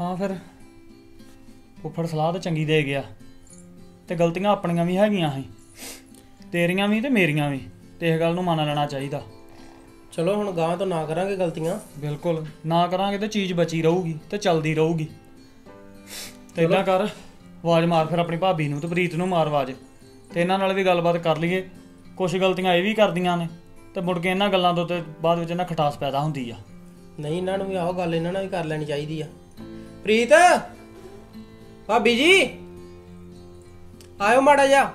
ਹਾਂ ਫਿਰ। ਫੁੱਫੜ ਸਲਾਹ ਤਾਂ ਚੰਗੀ ਦੇ ਗਿਆ ਤੇ ਗਲਤੀਆਂ ਆਪਣੀਆਂ ਵੀ ਹੈਗੀਆਂ ਸੀ। ਤੇਰੀਆਂ ਵੀ ਤੇ ਮੇਰੀਆਂ ਵੀ ਤੇ ਇਹ ਗੱਲ ਨੂੰ ਮੰਨ ਲੈਣਾ ਚਾਹੀਦਾ। ਚਲੋ ਹੁਣ ਗਾਂ ਤੋਂ ਨਾ ਕਰਾਂਗੇ ਗਲਤੀਆਂ। ਬਿਲਕੁਲ ਨਾ ਕਰਾਂਗੇ ਤੇ ਚੀਜ਼ ਬਚੀ ਰਹੂਗੀ ਤੇ ਚੱਲਦੀ ਰਹੂਗੀ। ਤੇ ਇਦਾਂ ਕਰ ਆਵਾਜ਼ ਮਾਰ ਫਿਰ ਆਪਣੀ ਭਾਬੀ ਨੂੰ ਤੇ ਪ੍ਰੀਤ ਨੂੰ ਮਾਰ ਆਵਾਜ਼। ਤੇ ਇਹਨਾਂ ਨਾਲ ਵੀ ਗੱਲਬਾਤ ਕਰ ਲਈਏ। ਕੁਝ ਗਲਤੀਆਂ ਇਹ ਵੀ ਕਰਦੀਆਂ ਨੇ ਤੇ ਮੁੜ ਕੇ ਇਹਨਾਂ ਗੱਲਾਂ ਤੋਂ ਤੇ ਬਾਅਦ ਵਿੱਚ ਇਹਨਾਂ ਖਟਾਸ ਪੈਦਾ ਹੁੰਦੀ ਆ। ਨਹੀਂ ਇਹਨਾਂ ਨੂੰ ਵੀ ਆਹੋ ਗੱਲ ਇਹਨਾਂ ਨਾਲ ਵੀ ਕਰ ਲੈਣੀ ਚਾਹੀਦੀ ਆ। ਪ੍ਰੀਤ? ਭਾਬੀ ਜੀ? ਆਇਓ ਮਾੜਾ ਜਾ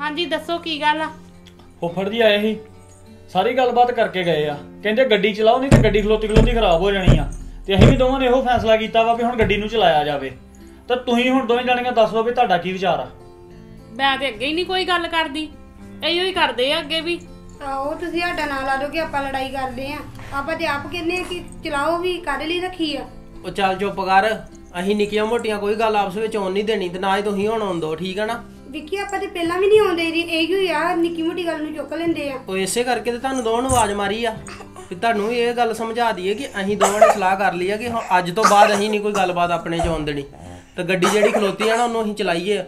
ਹਾਂਜੀ ਦੱਸੋ ਕੀ ਗੱਲ ਆ? ਫੁੱਫੜ ਜੀ ਆਏ ਸੀ। ਸਾਰੀ ਗੱਲਬਾਤ ਕਰਕੇ ਗਏ ਆ। ਕਹਿੰਦੇ ਗੱਡੀ ਚਲਾਓ ਨਹੀਂ ਤੇ ਗੱਡੀ ਖਲੋਤੀ ਖਲੋਤੀ ਖਰਾਬ ਹੋ ਜਾਣੀ ਆ। ਤੇ ਅਸੀਂ ਵੀ ਦੋਵਾਂ ਨੇ ਇਹੋ ਫੈਸਲਾ ਕੀਤਾ ਵਾ ਵੀ ਹੁਣ ਗੱਡੀ ਨੂੰ ਚਲਾਇਆ ਜਾਵੇ। ਤਾਂ ਤੁਸੀਂ ਹੁਣ ਦੋਵੇਂ ਜਾਣੀਆਂ ਦੱਸੋ ਵੀ ਤੁਹਾਡਾ ਕੀ ਵਿਚਾਰ ਆ। ਮੈਂ ਤੇ ਅੱਗੇ ਹੀ ਨਹੀਂ ਕੋਈ ਗੱਲ ਕਰਦੀ। ਇਹੋ ਹੀ ਕਰਦੇ ਆ ਅੱਗੇ ਵੀ। ਆਓ ਤੁਸੀਂ ਸਾਡਾ ਨਾਂ ਲਾ ਦਿਓ ਕਿ ਆਪਾਂ ਲੜਾਈ ਕਰਦੇ ਆ। ਆਪਾਂ ਤੇ ਆਪ ਕਹਿੰਦੇ ਆ ਕਿ ਚਲਾਓ ਵੀ ਕਾਹਦੇ ਲਈ ਰੱਖੀ ਆ। ਉਹ ਚੱਲ ਚੁੱਪ ਕਰ ਅਸੀਂ ਨਿੱਕੀਆਂ ਮੋਟੀਆਂ ਕੋਈ ਗੱਲ ਆਪਸ ਵਿੱਚ ਆਉਣ ਨਹੀਂ ਦੇਣੀ ਤੇ ਨਾ ਹੀ ਤੁਸੀਂ ਹੁਣ ਆਉਣ ਦੋ ਠੀਕ ਆ ਨਾ? ਵਿੱਕੀ ਆਪਾਂ ਤੇ ਪਹਿਲਾਂ ਵੀ ਨਹੀਂ ਆਉਂਦੇ ਜੀ ਇਹੋ ਹੀ ਆ ਨਿੱਕੀ ਮੋਟੀ ਗੱਲ ਨੂੰ ਚੁੱਕ ਲੈਂਦੇ ਆ। ਉਹ ਇਸੇ ਕਰਕੇ ਤੇ ਤੁਹਾਨੂੰ ਦੋਵਾਂ ਨੂੰ ਆਵਾਜ਼ ਮਾਰੀ ਆ ਵੀ ਤੁਹਾਨੂੰ ਇਹ ਗੱਲ ਸਮਝਾ ਦਈਏ ਕਿ ਅਸੀਂ ਦੋਵਾਂ ਨੇ ਸਲਾਹ ਕਰ ਲਈ ਆ ਕਿ ਹੁਣ ਅੱਜ ਤੋਂ ਬਾਅਦ ਅਸੀਂ ਨਹੀਂ ਕੋਈ ਗੱਲਬਾਤ ਆਪਣੇ ਚ ਆਉਣ ਦੇਣੀ। ਤੇ ਗੱਡੀ ਜਿਹੜੀ ਖਲੋਤੀ ਆ ਨਾ ਉਹਨੂੰ ਅਸੀਂ ਚਲਾਈਏ।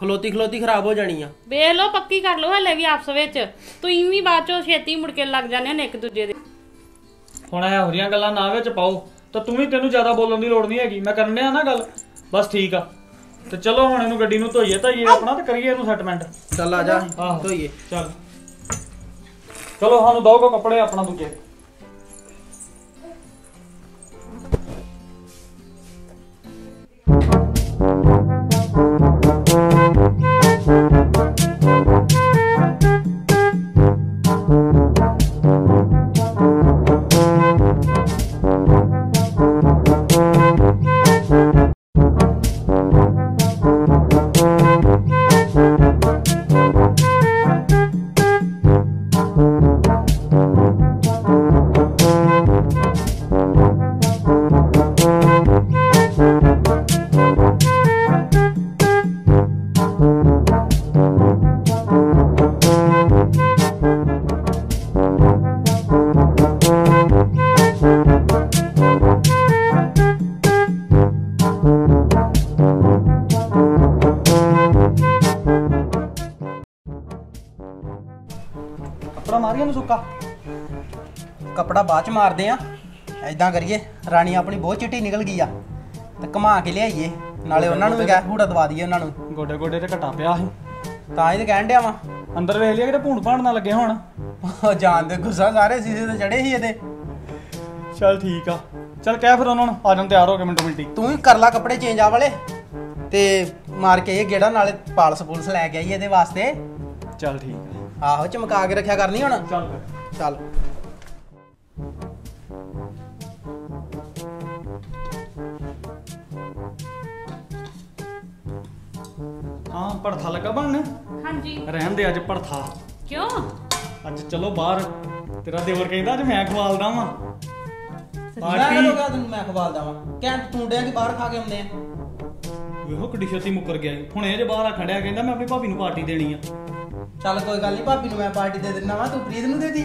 ਖਲੋਤੀ ਖਲੋਤੀ ਖਰਾਬ ਹੋ ਜਾਣੀ ਆ। ਵੇਖ ਲਓ ਪੱਕੀ ਕਰ ਲਓ ਹਲੇ ਵੀ ਆਪਸ ਵਿੱਚ। ਤੁਸੀਂ ਵੀ ਬਾਅਦ ਚੋਂ ਛੇਤੀ ਮੁੜ ਕੇ ਲੱਗ ਜਾਂਦੇ ਨੇ ਇੱਕ ਦੂਜੇ ਦੇ। ਹੁਣ ਇਹ ਹੋਰੀਆਂ ਗੱਲਾਂ ਨਾ ਵਿੱਚ ਪਾਓ। ਤਾਂ ਤੂੰ ਵੀ ਤੈਨੂੰ ਜ਼ਿਆਦਾ ਬੋਲਣ ਦੀ ਲੋੜ ਨਹੀਂ ਹੈਗੀ। ਮੈਂ ਕਰਨ ਡਿਆ ਨਾ ਗੱਲ। ਬਸ ਠੀਕ ਆ। ਤੇ ਚਲੋ ਹੁਣ ਇਹਨੂੰ ਗੱਡੀ ਨੂੰ ਧੋਈਏ ਧਾਈਏ ਆਪਣਾ ਤੇ ਕਰੀਏ ਇਹਨੂੰ ਸੈਟਲਮੈਂਟ ਚੱਲ ਆ ਜਾ ਆਹੋ। ਧੋਈਏ। ਚੱਲ। ਚਲੋ ਸਾਨੂੰ ਦੋ ਕੋ ਕੱਪੜੇ ਆਪਣਾ ਦੂਜੇ। ਕੱਪੜਾ ਮਾਰੀਆਂ ਨੂੰ ਸੁੱਕਾ? ਕਪੜਾ ਬਾਅਦ ਚ ਮਾਰਦੇ ਆ। ਐਦਾਂ ਕਰੀਏ ਰਾਣੀ ਆਪਣੀ ਬਹੁਤ ਚਿੱਟੀ ਨਿਕਲ ਗਈ ਆ। ਤੇ ਘੁਮਾ ਕੇ ਲਿਆਈਏ ਨਾਲੇ ਉਹਨਾਂ ਨੂੰ ਵੀ ਹੂੜਾ ਦਵਾ ਦਈਏ ਉਹਨਾਂ ਨੂੰ। ਗੋਡੇ ਗੋਡੇ ਤੇ ਘਟਾ ਪਿਆ ਸੀ। ਤਾਂ ਹੀ ਤੇ ਕਹਿਣ ਡਿਆ ਵਾਂ। ਅੰਦਰ ਵੇਖ ਲਿਆ ਕਿਤੇ ਭੂਣ ਭਾਣ ਨਾ ਲੱਗੇ ਹੁਣ। ਉਹ ਜਾਣ ਦੇ ਗੁੱਸਾ ਸਾਰੇ ਸੀਸੇ ਤੇ ਚੜੇ ਸੀ ਇਹਦੇ। ਚੱਲ ਠੀਕ ਆ। ਚੱਲ ਕਹਿ ਫਿਰ ਉਹਨਾਂ ਨੂੰ ਆ ਜਾਣ ਤਿਆਰ ਹੋ ਕੇ ਮਿੰਟੋ ਮਿੰਟੀ। ਤੂੰ ਵੀ ਕਰ ਲੈ ਕੱਪੜੇ ਚੇਂਜ ਆ ਵਾਲੇ। ਤੇ ਮਾਰ ਕੇ ਇਹ ਗੇੜਾ ਨਾਲੇ ਪਾਲਸ ਪੁਲਸ ਲੈ ਕੇ ਆਈ ਇਹਦੇ ਵਾਸਤੇ। ਚੱਲ ਠੀਕ ਆ। ਆਹੋ ਚਮਕਾ ਕੇ ਰੱਖਿਆ ਕਰਨੀ ਹੁਣ? ਚੱਲ ਚੱਲ। ਹਾਂ ਪੜਥਾ ਲੱਗਾ ਬਣਨ ਹਾਂਜੀ। ਰਹਿਣ ਦੇ ਅੱਜ ਪੜਥਾ ਕਿਉਂ? ਅੱਜ ਚਲੋ ਬਾਹਰ। ਤੇਰਾ ਦੇਵਰ ਕਹਿੰਦਾ ਅੱਜ ਮੈਂ ਖਵਾਲਦਾ ਵਾਂ ਮੈਂ ਪਾਰਟੀ ਕਹੂੰਗਾ ਤੈਨੂੰ ਮੈਂ ਖਵਾਲਦਾ ਵਾਂ ਕਹਿਣ ਤੂੰ ਡਿਆ ਕਿ ਬਾਹਰ ਖਾ ਕੇ ਆਉਂਦੇ ਆ? ਵੇਖੋ ਕਿੱਡੀ ਛੇਤੀ ਮੁੱਕਰ ਗਿਆ ਈ। ਹੁਣ ਇਹ ਜੇ ਬਾਹਰ ਆ ਖੜਿਆ ਕਹਿੰਦਾ ਮੈਂ ਆਪਣੀ ਭਾਬੀ ਨੂੰ ਪਾਰਟੀ ਦੇਣੀ ਆ। ਚੱਲ ਕੋਈ ਗੱਲ ਨਹੀਂ ਭਾਬੀ ਨੂੰ ਮੈਂ ਪਾਰਟੀ ਦੇ ਦਿੰਦਾ ਵਾਂ ਤੂੰ ਪ੍ਰੀਤ ਨੂੰ ਦੇ ਦੀ।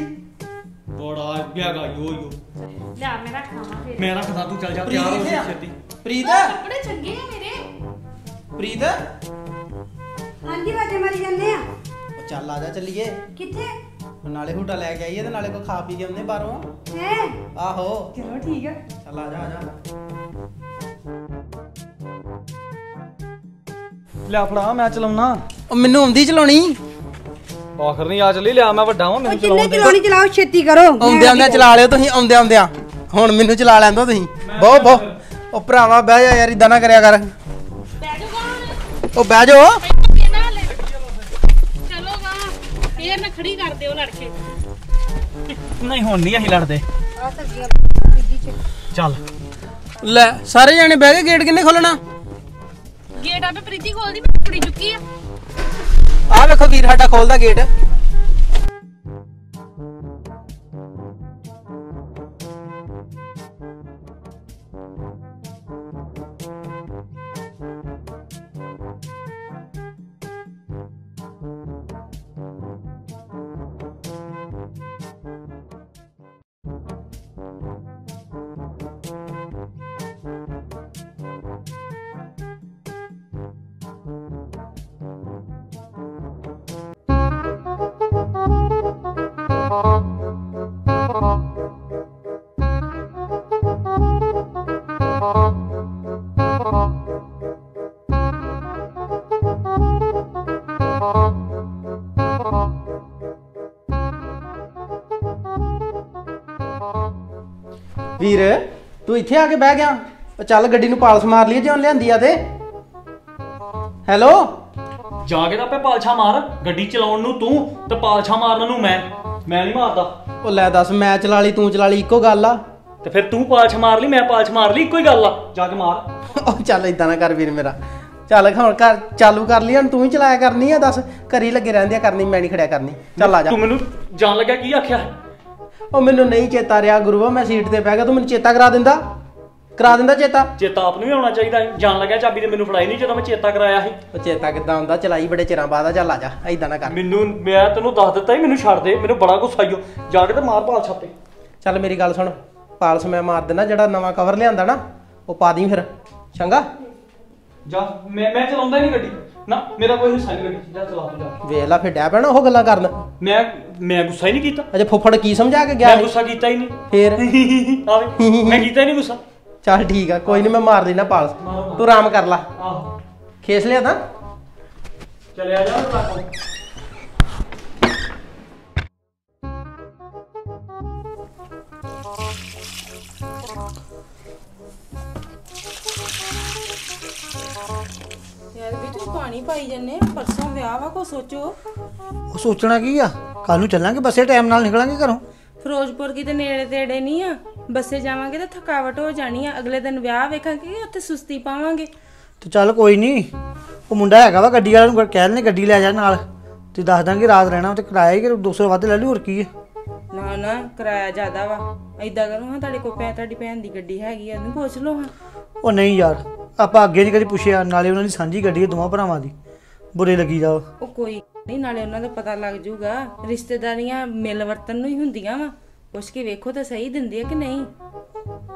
ਬੜਾ ਬਿਆਗਾ ਯੋ ਯੋ। ਲਿਆ ਮੈਂ ਰੱਖਾਂ ਫਿਰ। ਮੈਂ ਰੱਖਦਾ ਤੂੰ ਚੱਲ ਜਾ ਪ੍ਰੀਤ ਤਿਆਰ ਹੋ? ਜਾ ਛੇਤੀ। ਪ੍ਰੀਤ? ਕੱਪੜੇ ਚੰਗੇ ਆ ਮੇਰੇ। ਪ੍ਰੀਤ? ਹਾਂਜੀ ਵਾਜੇ ਮਾਰੀ ਜਾਂਦੇ ਆ। ਉਹ ਚੱਲ ਆ ਜਾ ਚੱਲੀਏ। ਕਿੱਥੇ? ਨਾਲੇ ਹੂਟਾ ਲੈ ਕੇ ਆਈਏ ਤੇ ਨਾਲੇ ਕੋ ਖਾ ਪੀ ਕੇ ਆਉਂਦੇ ਬਾਹਰੋਂ। ਹੈ? ਆਹੋ। ਚਲੋ ਠੀਕ ਆ। ਚੱਲ ਆ ਜਾ ਆ ਜਾ। ਲਿਆ ਫੜਾ ਮੈਂ ਚਲਾਉਣਾ। ਮੈਨੂੰ ਆਉਂਦੀ ਚਲਾਉਣੀ? ਆਖਰ ਨਹੀਂ ਆ ਚੱਲੀ ਲਿਆ ਮੈਂ ਵੱਡਾ ਵਾਂ ਉਹ ਮੈਨੂੰ ਚਲਾਉਣ ਦੇ। ਚਲਾਉਣੀ ਚਲਾਓ ਛੇਤੀ ਕਰੋ। ਆਉਂਦੇ ਆਉਂਦੇ ਚਲਾ ਲਿਓ ਤੁਸੀਂ ਆਉਂਦੇ ਆਉਂਦੇ ਹੁਣ ਮੈਨੂੰ ਚਲਾ ਲੈਂਦੋ ਤੁਸੀਂ। ਬਹੁ ਬਹੁ। ਉਹ ਭਰਾਵਾ ਬਹਿ ਜਾ ਯਾਰ ਇਦਾਂ ਨਾ ਕਰਿਆ ਕਰ। ਉਹ ਬਹਿ ਹਲੇ ਚਲੋ ਗਾ ਫੇਰ ਨਾ ਖੜੀ ਕਰ ਦਿਓ ਲੜਕੇ। ਨਹੀਂ ਹੁਣ ਨਹੀਂ ਅਸੀਂ ਲੜਦੇ। ਆ ਸਬਜ਼ੀਆਂ ਚ। ਚੱਲ। ਲੈ ਸਾਰੇ ਜਾਣੇ ਬਹਿ ਕੇ ਗੇਟ ਕਿੰਨੇ ਖੋਲਣਾ? ਗੇਟ ਆਪੇ ਪ੍ਰੀਤੀ ਖੋਲਦੀ ਮੈਂ ਕੁੜੀ ਚੁੱਕੀ ਆ। ਆਹ ਵੇਖੋ ਵੀਰ ਸਾਡਾ ਖੋਲਦਾ ਗੇਟ। ਵੀਰ ਤੂੰ ਇੱਥੇ ਆ ਕੇ ਬਹਿ ਗਿਆ। ਉਹ ਚੱਲ ਗੱਡੀ ਨੂੰ ਪਾਲਸ ਮਾਰ ਲਈਏ ਜੇ ਉਹਨੇ ਲਿਆਂਦੀ ਆ ਤੇ। ਹੈਲੋ ਜਾ ਕੇ ਤਾਂ ਆਪੇ ਪਾਲਛਾ ਮਾਰ। ਗੱਡੀ ਚਲਾਉਣ ਨੂੰ ਤੂੰ ਤੇ ਪਾਲਛਾ ਮਾਰਨ ਨੂੰ ਮੈਂ। ਮੈਂ ਨਹੀਂ ਮਾਰਦਾ। ਉਹ ਲੈ ਦੱਸ ਮੈਂ ਚਲਾ ਲਈ ਤੂੰ ਚਲਾ ਲਈ ਇੱਕੋ ਗੱਲ ਆ। ਤੇ ਫਿਰ ਤੂੰ ਪਾਲਛ ਮਾਰ ਲਈ ਮੈਂ ਪਾਲਛ ਮਾਰ ਲਈ ਇੱਕੋ ਹੀ ਗੱਲ ਆ। ਜਾ ਕੇ ਮਾਰ। ਉਹ ਚੱਲ ਇਦਾਂ ਨਾ ਕਰ ਵੀਰ ਮੇਰਾ। ਚੱਲ ਹੁਣ ਕਰ ਚਾਲੂ ਕਰ ਲਈ ਹੁਣ ਤੂੰ ਹੀ ਚਲਾਇਆ ਕਰਨੀ ਆ ਦੱਸ। ਘਰੀ ਲੱਗੇ ਰਹਿੰਦੇ ਆ ਕਰਨੀ ਮੈਂ ਨਹੀਂ ਖੜਿਆ ਕਰਨੀ। ਚੱਲ ਆ ਜਾ। ਤੂੰ ਮੈਨੂੰ ਜਾਣ ਲੱਗਿਆ ਕੀ ਆਖਿਆ? ਉਹ ਮੈਨੂੰ ਨਹੀਂ ਚੇਤਾ ਰਿਹਾ ਗੁਰੂਆ ਮੈਂ ਸੀਟ ਤੇ ਬਹਿ ਗਿਆ ਤੂੰ ਮੈਨੂੰ ਚੇਤਾ ਕਰਾ ਦਿੰਦਾ? ਕਰਾ ਦਿੰਦਾ ਚੇਤਾ? ਚੇਤਾ ਆਪ ਨੂੰ ਵੀ ਆਉਣਾ ਚਾਹੀਦਾ ਹੈ। ਜਾਣ ਲੱਗਿਆ ਚਾਬੀ ਤੇ ਮੈਨੂੰ ਫੜਾਈ ਨਹੀਂ ਜਦੋਂ ਮੈਂ ਚੇਤਾ ਕਰਾਇਆ ਸੀ। ਉਹ ਚੇਤਾ ਕਿੱਦਾਂ ਹੁੰਦਾ? ਚਲਾਈ ਬੜੇ ਚਿਰਾਂ ਬਾਅਦ ਆ ਚੱਲ ਆ ਜਾ ਇਦਾਂ ਨਾ ਕਰ। ਮੈਨੂੰ ਮੈਂ ਤੈਨੂੰ ਦੱਸ ਦਿੱਤਾ ਸੀ ਮੈਨੂੰ ਛੱਡ ਦੇ ਮੈਨੂੰ ਬੜਾ ਗੁੱਸਾ ਆਈਓ ਜਾ ਕੇ ਤੇ ਮਾਰ ਪਾਲ ਛਾਪੇ। ਚੱਲ ਮੇਰੀ ਗੱਲ ਸੁਣ ਪਾਲਸ ਮੈਂ ਮਾਰ ਦੇਣਾ ਜਿਹੜਾ ਨਵਾਂ ਕਵਰ ਲਿਆਂਦਾ ਨਾ ਉਹ ਪਾ ਦੀ ਫਿਰ। ਚੰਗਾ? ਜਾ ਮੈਂ ਮੈਂ ਚਲਾਉਂਦਾ ਹੀ ਨਹੀਂ ਗੱਡੀ। ਨਾ ਮੇਰਾ ਕੋਈ ਹਿੱਸਾ ਨਹੀਂ 'ਚ। ਜਾ ਚਲਾ ਤੂੰ ਜਾ। ਵੇਖ ਲੈ ਫਿਰ ਡੈ ਪੈਣਾ ਉਹ ਗੱਲਾਂ ਕਰਨ। ਮੈਂ ਮੈਂ ਗੁੱਸਾ ਹੀ ਨਹੀਂ ਕੀਤਾ। ਅਜੇ ਫੁੱਫੜ ਕੀ ਸਮਝਾ ਕੇ ਗਿਆ ਮੈਂ? ਗੁੱਸਾ ਕੀਤਾ ਹੀ ਨਹੀਂ। ਫੇਰ? ਆਵੇ ਮੈਂ ਕੀਤਾ ਹੀ ਨਹੀਂ ਗੁੱਸਾ। ਚੱਲ ਠੀਕ ਆ ਕੋਈ ਨਹੀਂ ਮੈਂ ਮਾਰ ਦੇਣਾ ਪਾਲਸ। ਤੂੰ ਆਰਾਮ ਕਰ ਲੈ। ਆਹੋ। ਖੇਸ ਲਿਆ ਤਾਂ? ਚਲਿਆ ਜਾ ਮੈਂ ਯਾਰ ਵੀ ਤੂੰ ਪਾਣੀ ਪਾਈ ਜੰਨੇ ਪਰਸੋਂ ਵਿਆਹ ਵਾ ਕੋ ਸੋਚੋ। ਉਹ ਸੋਚਣਾ ਕੀ ਆ? ਕੱਲ ਨੂੰ ਚੱਲਾਂਗੇ ਬੱਸੇ ਟਾਈਮ ਨਾਲ ਨਿਕਲਾਂਗੇ ਘਰੋਂ। ਫਿਰੋਜ਼ਪੁਰ ਕਿਤੇ ਨੇੜੇ ਤੇੜੇ ਨਹੀਂ ਆ ਬੱਸੇ ਜਾਵਾਂਗੇ ਤਾਂ ਥਕਾਵਟ ਹੋ ਜਾਣੀ ਆ ਅਗਲੇ ਦਿਨ ਵਿਆਹ ਵੇਖਾਂਗੇ ਉੱਥੇ ਸੁਸਤੀ ਪਾਵਾਂਗੇ। ਤੇ ਚੱਲ ਕੋਈ ਨਹੀਂ ਉਹ ਮੁੰਡਾ ਹੈਗਾ ਵਾ ਗੱਡੀ ਵਾਲੇ ਨੂੰ ਕਹਿ ਲੈਣੇ ਗੱਡੀ ਲੈ ਜਾ ਨਾਲ ਤੇ ਦੱਸ ਦਾਂਗੇ ਰਾਤ ਰਹਿਣਾ ਤੇ ਕਿਰਾਇਆ ਹੀ ਕਿ 200 ਵੱਧ ਲੈ ਲਈ ਹੋਰ ਕੀ ਹੈ ਨਾ ਨਾ ਕਿਰਾਇਆ ਜ਼ਿਆਦਾ ਵਾ। ਐਦਾਂ ਕਰੋ ਹਾਂ ਤੁਹਾਡੇ ਕੋਲ ਪੈ ਤੁਹਾਡੀ ਭੈਣ ਦੀ ਗੱਡੀ ਹੈਗੀ ਆ ਉਹਨੂੰ ਪੁੱਛ ਲਓ ਹਾਂ। ਉਹ ਨਹੀਂ ਯਾਰ ਆਪਾਂ ਅੱਗੇ ਨਹੀਂ ਕਦੀ ਪੁੱਛਿਆ ਨਾਲੇ ਉਹਨਾਂ ਦੀ ਸਾਂਝੀ ਗੱਡੀ ਹੈ ਦੋਵਾਂ ਭਰਾਵਾਂ ਦੀ। ਬੁਰੇ ਲੱਗੀ ਜਾ ਉਹ ਕੋਈ ਨਹੀਂ ਨਾਲੇ ਉਹਨਾਂ ਦਾ ਪਤਾ ਲੱਗ ਜਾਊਗਾ। ਰਿਸ਼ਤੇਦਾਰੀਆਂ ਮਿਲ ਵਰਤਨ ਨੂੰ ਹੀ ਹੁੰਦੀਆਂ ਵਾ। ਪੁੱਛ ਕੇ ਵੇਖੋ ਤਾਂ ਸਹੀ ਦਿੰਦੀ ਆ ਕਿ ਨਹੀਂ।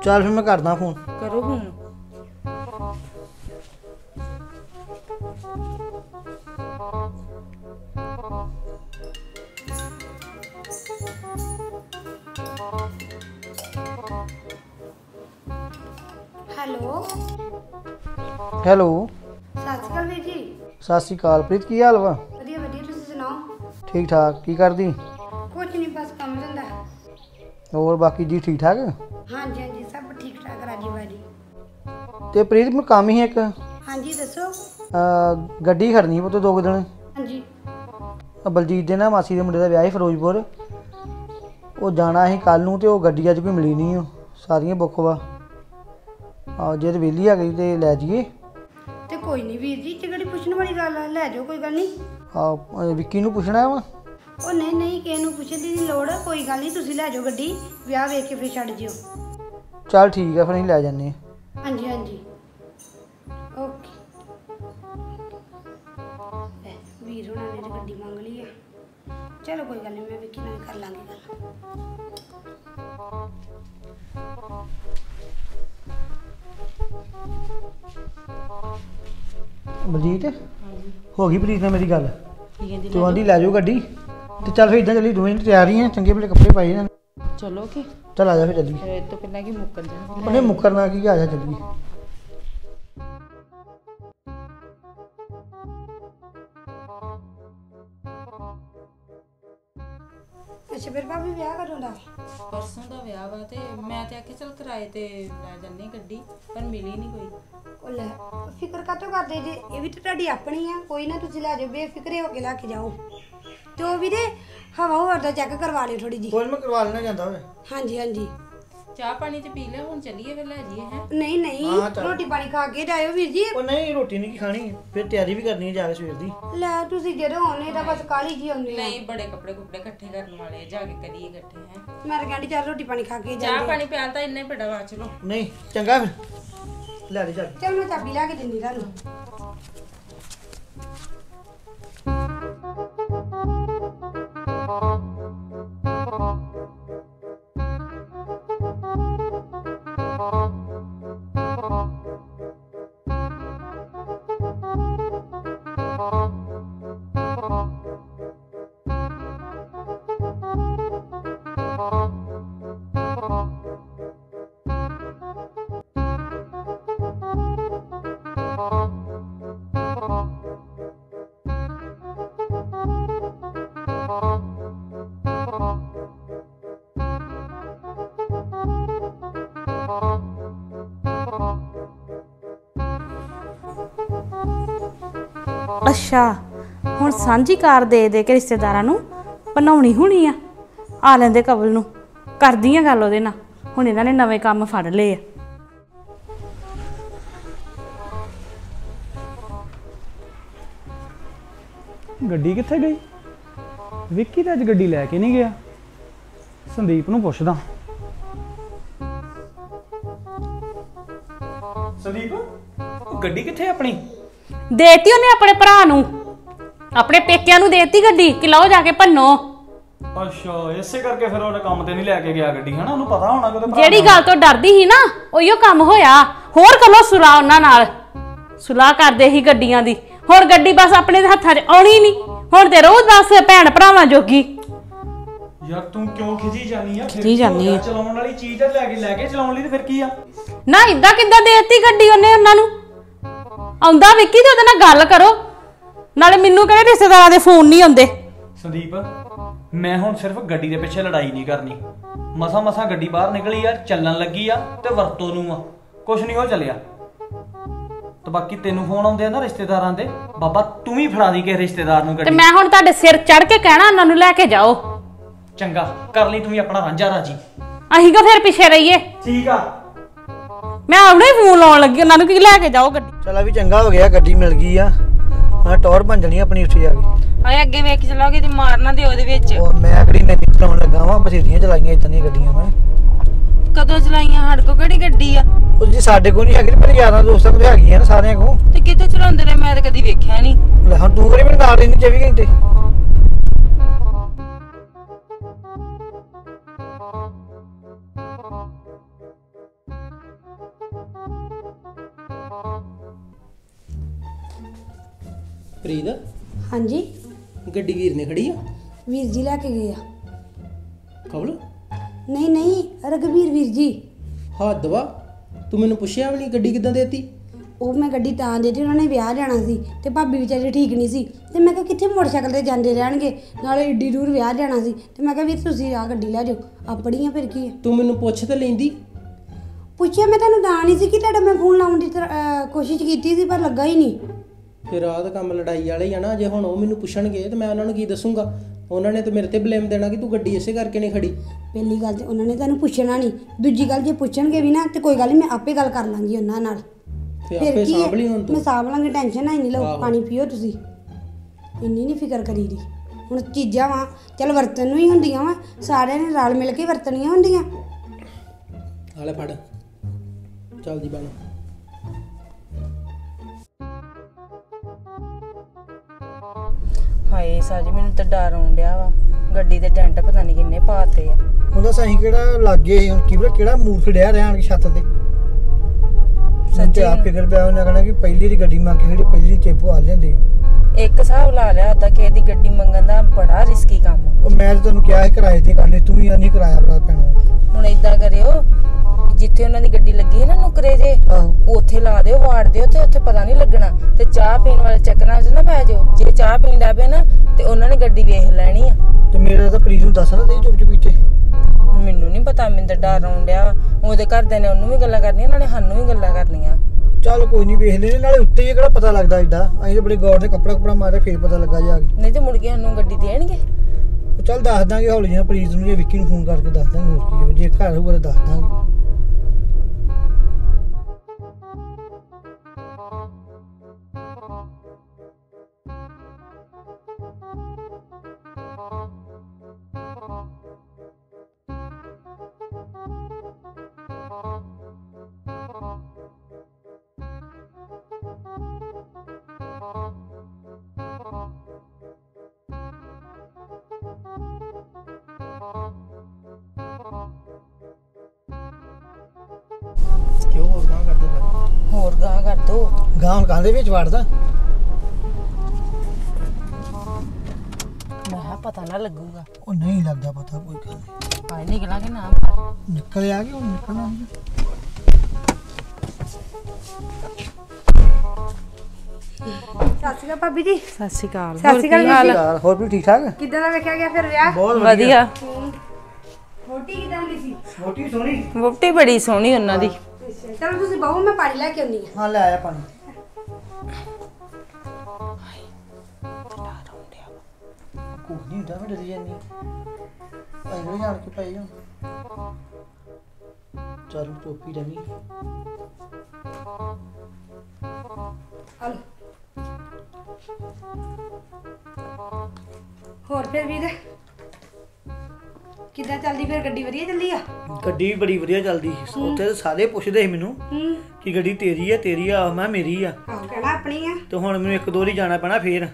ਚੱਲ ਫਿਰ ਮੈਂ ਕਰਦਾ ਫੋਨ ਕਰੋ ਹੁਣ ਹੈਲੋ। ਸਤਿ ਸ਼੍ਰੀ ਅਕਾਲ ਵੀਰ ਜੀ। ਸਤਿ ਸ਼੍ਰੀ ਅਕਾਲ ਪ੍ਰੀਤ ਕੀ ਹਾਲ ਵਾ? ਵਧੀਆ ਵਧੀਆ ਤੁਸੀਂ ਸੁਣਾਓ? ਠੀਕ ਠਾਕ ਕੀ ਕਰਦੀ? ਕੁਝ ਨਹੀਂ ਬਸ ਕੰਮ ਧੰਦਾ। ਹੋਰ ਬਾਕੀ ਜੀ ਠੀਕ ਠਾਕ? ਹਾਂਜੀ ਹਾਂਜੀ ਸਭ ਠੀਕ ਠਾਕ ਰਾਜੀ ਬਾਜੀ। ਤੇ ਪ੍ਰੀਤ ਮੈਨੂੰ ਕੰਮ ਹੀ ਇੱਕ। ਹਾਂਜੀ ਦੱਸੋ। ਅਹ ਗੱਡੀ ਖੜਨੀ ਪੁੱਤ ਦੋ ਕੁ ਦਿਨ। ਹਾਂਜੀ। ਆਹ ਬਲਜੀਤ ਦੇ ਨਾ ਮਾਸੀ ਦੇ ਮੁੰਡੇ ਦਾ ਵਿਆਹ ਹੈ ਫਿਰੋਜ਼ਪੁਰ। ਉਹ ਜਾਣਾ ਸੀ ਕੱਲ ਨੂੰ ਤੇ ਉਹ ਗੱਡੀ ਅੱਜ ਕੋਈ ਮਿਲੀ ਨਹੀਂ ਉਹ। ਸਾਰੀਆਂ ਬੁੱਕ ਵਾ। ਆ ਜੇ ਤੇ ਵਿਹਲੀ ਆ ਗਈ ਤੇ ਲੈ ਜਾਈਏ। ਕੋਈ ਨਹੀਂ ਵੀਰ ਜੀ ਚਿਗੜੀ ਪੁੱਛਣ ਵਾਲੀ ਗੱਲ ਆ? ਲੈ ਜਾਓ ਕੋਈ ਗੱਲ ਨਹੀਂ ਆ ਵਿੱਕੀ ਨੂੰ ਪੁੱਛਣਾ ਵਾ ਉਹ ਨਹੀਂ ਨਹੀਂ ਕਿਸੇ ਨੂੰ ਪੁੱਛਣ ਦੀ ਨਹੀਂ ਲੋੜ ਕੋਈ ਗੱਲ ਨਹੀਂ ਤੁਸੀਂ ਲੈ ਜਾਓ ਗੱਡੀ ਵਿਆਹ ਵੇਖ ਕੇ ਫਿਰ ਛੱਡ ਜਿਓ। ਚੱਲ ਠੀਕ ਆ ਫਿਰ ਅਸੀਂ ਲੈ ਜਾਂਦੇ ਹਾਂ। ਹਾਂਜੀ ਹਾਂਜੀ। ਓਕੇ। ਲੈ, ਵੀਰ ਹੋਣਾ ਨੇ ਤਾਂ ਗੱਡੀ ਮੰਗ ਲਈ ਆ। ਚਲੋ ਕੋਈ ਗੱਲ ਨਹੀਂ ਮੈਂ ਵਿੱਕੀ ਨਾਲ ਕਰ ਲਾਂਗੀ ਗੱਲ। ਬਲਜੀਤ ਹੋ ਗਈ ਪ੍ਰੀਤ ਨਾਲ ਮੇਰੀ ਗੱਲ? ਕੀ ਕਹਿੰਦੀ ਤੂੰ ਆਂਦੀ ਲੈ ਜਾਓ ਗੱਡੀ। ਤੇ ਚੱਲ ਫਿਰ ਇਦਾਂ ਚੱਲੀ ਦੋਵੇਂ ਤਿਆਰ ਹੀ ਆ ਚੰਗੇ ਭਲੇ ਕੱਪੜੇ ਪਾਏ ਨੇ। ਚਲੋ ਕਿ? ਚੱਲ ਆ ਜਾ ਫਿਰ ਚੱਲੀਏ। ਇਹ ਤੋਂ ਪਹਿਲਾਂ ਕੀ ਮੁੱਕਰ ਜਾ ਉਹਨੇ ਮੁੱਕਰਨਾ ਕੀ ਆ ਜਾ ਚੱਲੀਏ। ਅੱਛਾ ਫਿਰ ਭਾਬੀ ਵਿਆਹ ਕਦੋਂ ਦਾ? ਪਰਸੋਂ ਦਾ ਵਿਆਹ ਵਾ ਤੇ ਮੈਂ ਤੇ ਆਖਿਆ ਚਲ ਕਿਰਾਏ ਤੇ ਲੈ ਜੰਨੇ ਗੱਡੀ ਪਰ ਮਿਲੀ ਨਹੀਂ ਕੋਈ। ਉਹ ਲੈ ਫਿਕਰ ਕਾਤੋਂ ਕਰਦੇ ਜੇ? ਇਹ ਵੀ ਤਾਂ ਤੁਹਾਡੀ ਆਪਣੀ ਆ ਕੋਈ ਨਾ ਤੁਸੀਂ ਲੈ ਜਾਓ ਬੇਫਿਕਰੇ ਹੋ ਕੇ ਲੈ ਕੇ ਜਾਓ। ਤੇ ਉਹ ਵੀਰੇ ਹਵਾ ਹੋਰ ਦਾ ਚੈੱਕ ਕਰਵਾ ਲਿਓ ਥੋੜੀ ਜੀ ਕੋਈ ਮੈਂ ਕਰਵਾ ਲੈਣਾ ਜਾਂਦਾ ਓਏ। ਹਾਂਜੀ ਹਾਂਜੀ। ਚਾਹ ਪਾਣੀ ਤੇ ਪੀ ਲਿਆ ਹੁਣ ਚੱਲੀਏ ਫਿਰ ਲੈ ਜਾਈਏ ਹੈ? ਨਹੀਂ ਨਹੀਂ ਰੋਟੀ ਪਾਣੀ ਖਾ ਕੇ ਜਾਇਓ ਵੀਰ ਜੀ। ਉਹ ਨਹੀਂ ਰੋਟੀ ਨਹੀਂ ਕੀ ਖਾਣੀ ਫਿਰ ਤਿਆਰੀ ਵੀ ਕਰਨੀ ਹੈ ਜਾ ਕੇ ਸਵੇਰ ਦੀ। ਲੈ ਤੁਸੀਂ ਜਦੋਂ ਆਉਨੇ ਤਾਂ ਬਸ ਕਾਲੀ ਜੀ ਆਉਂਦੇ ਆ। ਨਹੀਂ ਬੜੇ ਕੱਪੜੇ ਕੁਪੜੇ ਇਕੱਠੇ ਕਰਨ ਵਾਲੇ ਆ, ਜਾ ਕੇ ਕਰੀਏ ਇਕੱਠੇ ਹੈ? ਮੈਂ ਤਾਂ ਕਹਿੰਦੀ ਚੱਲ ਰੋਟੀ ਪਾਣੀ ਖਾ ਕੇ ਜਾ ਚਾਹ ਪਾਣੀ ਪਿਆਲ ਤਾਂ ਇੰਨੇ ਬੜਾ ਵਾ ਚਲੋ। ਨਹੀਂ ਚੰਗਾ ਫਿਰ। ਲੈ ਦੇ ਚੱਲ ਚੱਲ ਮੈਂ ਚਾਬੀ ਲੈ ਕੇ ਦਿੰਦੀ ਤੁਹਾਨੂੰ ਅੱਛਾ ਹੁਣ ਸਾਂਝੀ ਕਾਰ ਦੇ ਦੇ ਕੇ ਰਿਸ਼ਤੇਦਾਰਾਂ ਨੂੰ ਬਣਾਉਣੀ ਹੋਣੀ ਆ। ਆ ਲੈਂਦੇ ਕਬਲ ਨੂੰ। ਕਰਦੀ ਆ ਗੱਲ ਉਹਦੇ ਨਾਲ। ਹੁਣ ਇਹਨਾਂ ਨੇ ਨਵੇਂ ਕੰਮ ਫੜ ਲਏ ਆ। ਗੱਡੀ ਕਿੱਥੇ ਗਈ? ਵਿੱਕੀ ਤਾਂ ਅੱਜ ਗੱਡੀ ਲੈ ਕੇ ਨਹੀਂ ਗਿਆ। ਸੰਦੀਪ ਨੂੰ ਪੁੱਛਦਾ। ਸੰਦੀਪ ਉਹ ਗੱਡੀ ਕਿੱਥੇ ਆਪਣੀ? ਦੇਤੀ ਉਹਨੇ ਆਪਣੇ ਭਰਾ ਨੂੰ? ਆਪਣੇ ਪੇਕਿਆਂ ਨੂੰ ਦੇਤੀ ਗੱਡੀ? ਕਿ ਲਓ ਜਾ ਕੇ ਭੰਨੋ? ਅੱਛਾ ਇਸੇ ਕਰਕੇ ਫਿਰ ਉਹਨੇ ਕੰਮ ਤੇ ਨਹੀਂ ਲੈ ਕੇ ਗਿਆ ਗੱਡੀ ਹਨਾ? ਉਹਨੂੰ ਪਤਾ ਹੋਣਾ ਕਿ ਉਹਦੇ ਭਰਾ ਜਿਹੜੀ ਗੱਲ ਤੋਂ ਡਰਦੀ ਸੀ ਨਾ ਉਹੀਓ ਕੰਮ ਹੋਇਆ। ਹੋਰ ਕਰੋ ਸੁਲਾ ਉਹਨਾਂ ਨਾਲ। ਸੁਲਾ ਕਰਦੇ ਸੀ ਗੱਡੀਆਂ ਦੀ। ਹੋਰ ਗੱਡੀ ਬਸ ਆਪਣੇ ਦੇ ਹੱਥਾਂ 'ਚ ਆਉਣੀ ਨਹੀਂ। ਹੁਣ ਤੇ ਰੋਜ਼ ਬਸ ਭੈਣ ਭਰਾਵਾਂ ਜੋਗੀ। ਯਾਰ ਤੂੰ ਕਿਉਂ ਖਿਜੀ ਜਾਨੀ ਆ? ਫਿਰ ਖਿਝੀ ਕੀ ਹੋ ਜਾਂਦੀ ਗਿਆ? ਆ। ਚਲਾਉਣ ਵਾਲੀ ਚੀਜ਼ ਤਾਂ ਲੈ ਕੇ ਲੈ ਕੇ ਚਲਾਉਣ ਲਈ ਤੇ ਫਿਰ ਕੀ ਆ? ਨਾ ਇਦਾਂ ਕਿੱਦਾਂ ਦੇਤੀ ਗੱਡੀ ਉਹਨੇ ਉਹਨਾਂ ਨੂੰ? ਆਉਂਦਾ ਵਿੱਕੀ ਤੇ ਉਹਦੇ ਨਾਲ ਗੱਲ ਕਰੋ। ਨਾਲੇ ਮੈਨੂੰ ਕਹਿੰਦੇ ਰਿਸ਼ਤੇਦਾਰਾਂ ਦੇ ਫੋਨ ਨਹੀਂ ਆਉਂਦੇ। ਸੰਦੀਪ ਮੈਂ ਹੁਣ ਸਿਰਫ ਗੱਡੀ ਦੇ ਪਿੱਛੇ ਲੜਾਈ ਨਹੀਂ ਕਰਨੀ। ਮਸਾ ਮਸਾ ਗੱਡੀ ਬਾਹਰ ਨਿਕਲੀ ਆ ਚੱਲਣ ਲੱਗੀ ਆ ਤੇ ਵਰਤੋਂ ਨੂੰ ਆ। ਕੁਛ ਨਹੀਂ ਹੋ ਚੱਲਿਆ। ਤੇ ਬਾਕੀ ਤੈਨੂੰ ਫੋਨ ਆਉਂਦੇ ਆ ਨਾ ਰਿਸ਼ਤੇਦਾਰਾਂ ਦੇ ਬਾਬਾ ਤੂੰ ਵੀ ਫੜਾ ਦੀ ਕਿਸੇ ਰਿਸ਼ਤੇਦਾਰ ਨੂੰ ਤੇ ਗੱਡੀ। ਮੈਂ ਹੁਣ ਤੁਹਾਡੇ ਸਿਰ ਚੜ ਕੇ ਕਹਿਣਾ ਉਹਨਾਂ ਨੂੰ ਲੈ ਕੇ ਜਾਓ। ਚੰਗਾ ਕਰ ਲਈ ਤੂੰ ਵੀ ਆਪਣਾ ਰਾਂਝਾ ਰਾਜੀ। ਅਸੀਂ ਕੋ ਫਿਰ ਪਿੱਛੇ ਰਹੀਏ? ਠੀਕ ਆ। ਮੈਂ ਆਉਣੇ ਫੋਨ ਲਾਉਣ ਲੱਗੀ ਉਹਨਾਂ ਨੂੰ ਕਿ ਲੈ ਕੇ ਜਾਓ ਗੱਡੀ? ਚਲ ਆ ਵੀ ਚੰਗਾ ਹੋ ਗਿਆ ਗੱਡੀ ਮਿਲ ਗਈ ਆ। ਮੈਂ ਟੌਰ ਬਣ ਜਣੀ ਆਪਣੀ ਉੱਥੇ ਜਾ ਕੇ। ਆਏ ਅੱਗੇ ਵੇਖ ਕੇ ਚਲਾਓਗੇ ਤੇ ਮਾਰਨਾ ਦੇ ਉਹਦੇ ਵਿੱਚ। ਉਹ ਮੈਂ ਕਿਹੜੀ ਨਹੀਂ ਚਲਾਉਣ ਲੱਗਾ ਵਾਂ ਬਥੇਰੀਆਂ ਚਲਾਈਆਂ ਇਦਾਂ ਦੀਆਂ ਗੱਡੀਆਂ ਮੈਂ। ਕਦੋਂ ਚਲਾਈਆਂ ਸਾਡੇ ਕੋ ਕਿਹੜੀ ਗੱਡੀ ਆ? ਉਹ ਜੀ ਸਾਡੇ ਕੋਲ ਨਹੀਂ ਹੈਗੀ ਮੇਰੇ ਯਾਰਾਂ ਦੋਸਤਾਂ ਕੋਲ ਹੈਗੀਆਂ ਨੇ ਸਾਰਿਆਂ ਕੋਲ। ਤੇ ਕਿੱਥੇ ਚਲਾਉਂਦੇ ਰਹੇ ਮੈਂ ਤਾਂ ਕਦੀ ਵੇਖਿਆ ਨਹੀਂ। ਲੈ ਹੁਣ ਤੂੰ ਕਰੀ ਮੇਰੇ ਨਾਲ ਰਹਿੰਦੀ 24 ਘੰਟੇ। ਪ੍ਰੀਤ? ਹਾਂਜੀ। ਗੱਡੀ ਵੀਰ ਨੇ ਖੜੀ ਆ? ਵੀਰ ਜੀ ਲੈ ਕੇ ਗਏ ਆ। ਕਬਲ ਨਹੀਂ ਨਹੀਂ ਰਗਵੀਰ ਵੀਰ ਜੀ। ਹੱਦ ਵਾ। ਤੂੰ ਮੈਨੂੰ ਪੁੱਛਿਆ ਵੀ ਨਹੀਂ ਗੱਡੀ ਕਿੱਦਾਂ ਦੇਤੀ? ਉਹ ਮੈਂ ਗੱਡੀ ਤਾਂ ਦਿੱਤੀ ਉਹਨਾਂ ਨੇ ਵਿਆਹ ਜਾਣਾ ਸੀ ਤੇ ਭਾਬੀ ਵਿਚਾਰੀ ਠੀਕ ਨਹੀਂ ਸੀ। ਤੇ ਮੈਂ ਕਿਹਾ ਕਿੱਥੇ ਮੋਟਰਸਾਈਕਲ ਤੇ ਜਾਂਦੇ ਰਹਿਣਗੇ? ਨਾਲੇ ਏਡੀ ਦੂਰ ਵਿਆਹ ਜਾਣਾ ਸੀ। ਤੇ ਮੈਂ ਕਿਹਾ ਵੀਰ ਤੁਸੀਂ ਆ ਗੱਡੀ ਲੈ ਜਾਓ। ਆਪਣੀ ਆ ਫਿਰ ਕੀ ਹੈ ਤੂੰ ਮੈਨੂੰ ਪੁੱਛ ਤੇ ਲੈਂਦੀ। ਪੁੱਛਿਆ ਮੈਂ ਤੁਹਾਨੂੰ ਤਾਂ ਨਹੀਂ ਸੀ ਕਿ ਤੁਹਾਡਾ ਮੈਂ ਫੋਨ ਲਾਉਣ ਦੀ ਤਰ- ਅਹ ਕੋਸ਼ਿਸ਼ ਕੀਤੀ ਸੀ ਪਰ ਲੱਗਾ ਹੀ ਨਹੀਂ। ਫਿਰ ਆਹ ਤਾਂ ਕੰਮ ਲੜਾਈ ਵਾਲੇ ਹੀ ਆ ਨਾ ਜੇ ਹੁਣ ਉਹ ਮੈਨੂੰ ਪੁੱਛਣਗੇ ਤੇ ਮੈਂ ਉਹਨਾਂ ਨੂੰ ਕੀ ਦੱਸੂੰਗਾ? ਉਹਨਾਂ ਨੇ ਤੇ ਮੇਰੇ ਤੇ ਬਲੇਮ ਦੇਣਾ ਕਿ ਤੂੰ ਗੱਡੀ ਇਸੇ ਕਰਕੇ ਨਹੀਂ ਖੜੀ। ਪਹਿਲੀ ਗੱਲ ਤੇ ਉਹਨਾਂ ਨੇ ਤੁਹਾਨੂੰ ਪੁੱਛਣਾ ਨਹੀਂ। ਦੂਜੀ ਗੱਲ ਜੇ ਪੁੱਛਣਗੇ ਵੀ ਨਾ ਤੇ ਕੋਈ ਗੱਲ ਨਹੀਂ ਮੈਂ ਆਪੇ ਗੱਲ ਕਰ ਲਾਂਗੀ ਉਹਨਾਂ ਨਾਲ। ਤੇ ਫਿਰ ਆਪੇ ਕੀ ਹੈ? ਸਾਂਭ ਲਈ ਹੁਣ ਮੈਂ ਤੂੰ ਸਾਂਭ ਲਾਂਗੀ ਟੈਨਸ਼ਨ ਨਾ ਨਹੀਂ ਲਓ ਆਹੋ। ਪਾਣੀ ਪੀਓ ਤੁਸੀਂ। ਇੰਨੀ ਨਹੀਂ ਫਿਕਰ ਕਰੀ ਦੀ ਹੁਣ ਚੀਜ਼ਾਂ ਵਾ ਚਲ ਵਰਤਨ ਨੂੰ ਹੀ ਹੁੰਦੀਆਂ ਵਾ ਸਾਰਿਆਂ ਨੇ ਰਲ ਮਿਲ ਕੇ ਵਰਤਣੀਆਂ ਹੁੰਦੀਆਂ। ਹਾਲੇ ਫੜ ਚੱਲਦੀ ਬਣ ਹਾਏ ਸਾਜੀ ਮੈਨੂੰ ਤਾਂ ਡਰ ਆਉਣ ਡਿਆ ਵਾ। ਗੱਡੀ ਦੇ ਡੈਂਟ ਪਤਾ ਨਹੀਂ ਕਿੰਨੇ ਪਾਤੇ ਆ। ਉਹਦਾ ਸਹੀ ਕਿਹੜਾ ਲੱਗੇ ਸੀ ਹੁਣ ਕੀ ਪਤਾ ਕਿਹੜਾ ਮੂਰਖ ਡਿਆ ਰਹਿਣ ਛੱਤ ਤੇ। ਸੱਚੇ ਆਪ ਫਿਕਰ ਪਿਆ ਉਹਨੇ ਕਹਣਾ ਕਿ ਪਹਿਲੀ ਦੀ ਗੱਡੀ ਮੰਗ ਕੇ ਜਿਹੜੀ ਪਹਿਲੀ ਚੇਪੂ ਆ ਲੈਂਦੇ ਇੱਕ ਹਿਸਾਬ ਲਾ ਲਿਆ ਉਹਦਾ ਕਿਸੇ ਦੀ ਗੱਡੀ ਮੰਗਣ ਦਾ ਬੜਾ ਰਿਸਕੀ ਕੰਮ ਆ। ਉਹ ਮੈਂ ਤਾਂ ਤੈਨੂੰ ਕਿਹਾ ਸੀ ਕਿਰਾਏ ਤੇ ਕਰ ਲੈ ਤੂੰ ਵੀ ਨਹੀਂ ਕਿਰਾਇਆ ਬੜਾ ਪੈਣਾ। ਹੁਣ ਇਦਾਂ ਕਰਿਓ ਜਿੱਥੇ ਉਹਨਾਂ ਦੀ ਗੱਡੀ ਲੱਗੀ ਹੈ ਨਾ ਨੁਕਰੇ ਜੇ ਆਹੋ। ਉੱਥੇ ਲਾ ਦਿਓ ਵਾੜ ਦਿਓ ਤੇ ਉੱਥੇ ਪਤਾ ਨਹੀਂ ਲੱਗਣਾ। ਤੇ ਚਾਹ ਪੀਣ ਵਾਲੇ ਚੱਕਰਾਂ 'ਚ ਨਾ ਪੈ ਜਾਓ। ਜੇ ਚਾਹ ਪੀਣ ਪਏ ਨਾ ਤੇ ਉਹਨਾਂ ਨੇ ਗੱਡੀ ਵੇਖ ਲੈਣੀ ਆ। ਤੇ ਮੇਰਾ ਤਾਂ ਪ੍ਰੀਤ ਨੂੰ ਦੱਸ ਨਾ ਦੇ ਚੁੱਪ ਚੁਪੀਤੇ ਮੈਨੂੰ ਨਹੀਂ ਪਤਾ ਤਾਂ ਡਰ ਆਉਣ ਡਿਆ। ਉਹਦੇ ਘਰਦਿਆਂ ਨੇ ਉਹਨੂੰ ਵੀ ਗੱਲਾਂ ਕਰਨੀਆਂ ਨਾਲੇ ਸਾਨੂੰ ਵੀ ਗੱਲਾਂ ਕਰਨੀਆਂ। ਚੱਲ ਕੋਈ ਨਹੀਂ ਵੇਖ ਲੈਨੇ ਨਾਲੇ ਉੱਤੇ ਹੀ ਕਿਹੜਾ ਪਤਾ ਲੱਗਦਾ ਏਡਾ? ਅਸੀਂ ਤਾਂ ਬੜੇ ਗੌਰ ਦੇ ਕੱਪੜਾ ਕੁਪੜਾ ਮਾਰੇ ਫੇਰ ਪਤਾ ਲੱਗਾ ਜਾ ਕੇ। ਨਹੀਂ ਤੇ ਮੁੜ ਕੇ ਸਾਨੂੰ ਗੱਡੀ ਦੇਣਗੇ? ਚੱਲ ਦੱਸ ਦਾਂਗੇ ਹੌਲੀ ਜਿਹਾ ਪ੍ਰੀਤ ਨੂੰ ਜਾਂ ਵਿੱਕੀ ਨੂੰ ਫੋਨ ਕਰਕੇ ਦੱਸ ਦਾਂਗੇ ਹੋਰ ਕੀ ਹੈ ਜੇ ਘਰ ਹੋਊਗਾ ਤਾਂ ਦੱਸ ਦਾਂਗੇ। ਹੋਰ ਗਾਂ ਕਰ ਦੋ। ਗਾਂ ਹੁਣ ਕਾਹਦੇ ਵਿੱਚ ਵੜਦਾ? ਮੈਂ ਪਤਾ ਨਾ ਲੱਗੂਗਾ। ਉਹ ਨਹੀਂ ਲੱਗਦਾ ਪਤਾ ਕੋਈ ਗੱਲ ਨਹੀਂ। ਆਏ ਨਿਕਲਾਂਗੇ ਨਾ। ਨਿਕਲ ਆ ਗਿਆ ਹੁਣ ਨਿਕਲਣਾ ਸਤਿ ਸ਼੍ਰੀ ਅਕਾਲ ਭਾਬੀ ਜੀ। ਸਤਿ ਸ਼੍ਰੀ ਅਕਾਲ। ਸਤਿ ਸ਼੍ਰੀ ਅਕਾਲ ਵੀਰ ਜੀ। ਯਾਰ ਹੋਰ ਵੀ ਠੀਕ ਠਾਕ ਕਿੱਦਾਂ ਦਾ ਵੇਖਿਆ ਗਿਆ ਫਿਰ ਵਿਆਹ? ਬਹੁਤ ਵਧੀਆ। ਮੋਟੀ ਕਿਦਾਂ ਦੀ ਸੀ? ਮੋਟੀ ਸੋਹਣੀ? ਵੋਟੀ ਬੜੀ ਸੋਹਣੀ ਉਹਨਾਂ ਦੀ। ਚਲੋ ਤੁਸੀਂ ਬਹੁ ਮੈਂ ਪਾਣੀ ਲੈ ਕੇ ਆਉਂਦੀ ਆ ਹਾਂ ਲੈ ਆਇਆ ਪਾਣੀ। ਕੋਈ ਨਹੀਂ ਹੁੰਦਾ ਮੈਂ ਡਰੀ ਜਾਂਦੀ ਭਾਈ ਨੂੰ ਜਾਣ ਕੇ ਪਾਈ ਹੁਣ ਚੱਲ ਟੋਪੀ ਰਵੀ ਹਲੋ ਹੋਰ ਫਿਰ ਵੀਰ ਕਿੱਦਾਂ ਚੱਲਦੀ ਫਿਰ? ਗੱਡੀ ਵਧੀਆ ਚੱਲੀ ਆ? ਗੱਡੀ ਵੀ ਬੜੀ ਵਧੀਆ ਚੱਲਦੀ ਸੀ। ਉੱਥੇ ਤਾਂ ਸਾਰੇ ਪੁੱਛਦੇ ਸੀ ਮੈਨੂੰ ਹੂੰ। ਕਿ ਗੱਡੀ ਤੇਰੀ ਆ ਤੇਰੀ ਆ ਮੈਂ ਮੇਰੀ ਆ। ਆਹ ਕਹਿਣਾ ਆਪਣੀ ਆ। ਤੇ ਹੁਣ ਮੈਨੂੰ ਇੱਕ ਦੋ ਵਾਰੀ ਜਾਣਾ ਪੈਣਾ ਫੇਰ।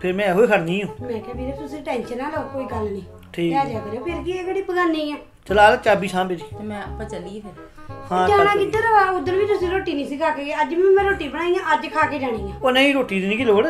ਫਿਰ ਮੈਂ ਇਹੋ ਹੀ ਖੜਨੀ ਆ। ਮੈਂ ਕਿਹਾ ਵੀਰੇ ਤੁਸੀਂ ਟੈਨਸ਼ਨ ਨਾ ਲਓ ਕੋਈ ਗੱਲ ਨਹੀਂ। ਠੀਕ। ਲੈ ਜਾ ਕਰਿਓ ਫਿਰ ਕੀ ਇਹ ਕਿਹੜੀ ਪਗਾਨੀ ਆ? ਚਲਾ ਲੈ ਚਾਬੀ ਸਾਂਭੇ ਜੀ ਤੇ ਮੈਂ ਆਪਾਂ ਚੱਲੀਏ ਫਿਰ। ਹਾਂ ਜਾਣਾ ਕਿੱਧਰ ਆ ਉਧਰ ਵੀ ਤੁਸੀਂ ਰੋਟੀ ਨਹੀਂ ਸੀ ਖਾ ਕੇ ਗਏ। ਅੱਜ ਵੀ ਮੈਂ ਰੋਟੀ ਬਣਾਈ ਆ ਅੱਜ ਖਾ ਕੇ ਜਾਣੀ ਆ। ਉਹ ਨਹੀਂ ਰੋਟੀ ਦੀ ਨਹੀਂ ਕੀ ਲੋੜ।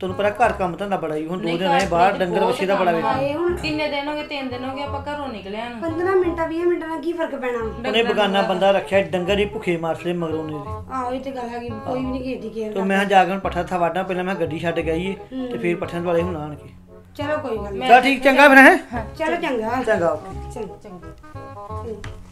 ਤੁਹਾਨੂੰ ਪਤਾ ਘਰ ਕੰਮ ਧੰਦਾ ਬੜਾ ਹੀ ਹੁਣ ਦੋ ਦਿਨ ਰਹੇ ਬਾਹਰ ਡੰਗਰ ਵੱਛੇ ਦਾ ਬੜਾ ਵੇਖਣਾ ਹੁਣ ਕਿੰਨੇ ਦਿਨ ਹੋ ਗਏ ਤਿੰਨ ਦਿਨ ਹੋ ਗਏ ਆਪਾਂ ਘਰੋਂ ਨਿਕਲਿਆ ਨੂੰ 15 ਮਿੰਟਾਂ 20 ਮਿੰਟਾਂ ਨਾਲ ਕੀ ਫ਼ਰਕ ਪੈਣਾ ਉਹਨੇ ਬਗਾਨਾ ਬੰਦਾ ਰੱਖਿਆ ਡੰਗਰ ਹੀ ਭੁੱਖੇ ਮਾਰਦੇ ਮਗਰੋਂ ਨੇ ਦੇ ਆਹੋ ਇਹ ਤੇ ਗੱਲ ਹੈਗੀ ਕੋਈ ਵੀ ਨਹੀਂ ਖੇਤੀ ਕੇਅਰ ਤੇ ਮੈਂ ਜਾ ਕੇ ਹੁਣ ਪੱਠਾ ਥਾ ਵਾਢਾਂ ਪਹਿਲਾਂ ਮੈਂ ਗੱਡੀ ਛੱਡ ਗਈ ਤੇ ਫਿਰ ਪੱਠਿਆਂ ਵਾਲੇ ਹੁਣ ਆਣ ਕੇ ਚਲੋ ਕੋਈ ਗੱਲ ਨਹੀਂ ਚਲ ਠੀਕ ਚੰਗਾ ਫਿਰ ਹੈ? ਚਲੋ ਚੰਗਾ। ਚੰਗਾ ਓਕੇ। ਚੰਗਾ ਚੰਗਾ।